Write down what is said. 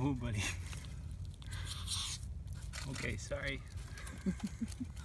Oh, buddy. Okay, sorry.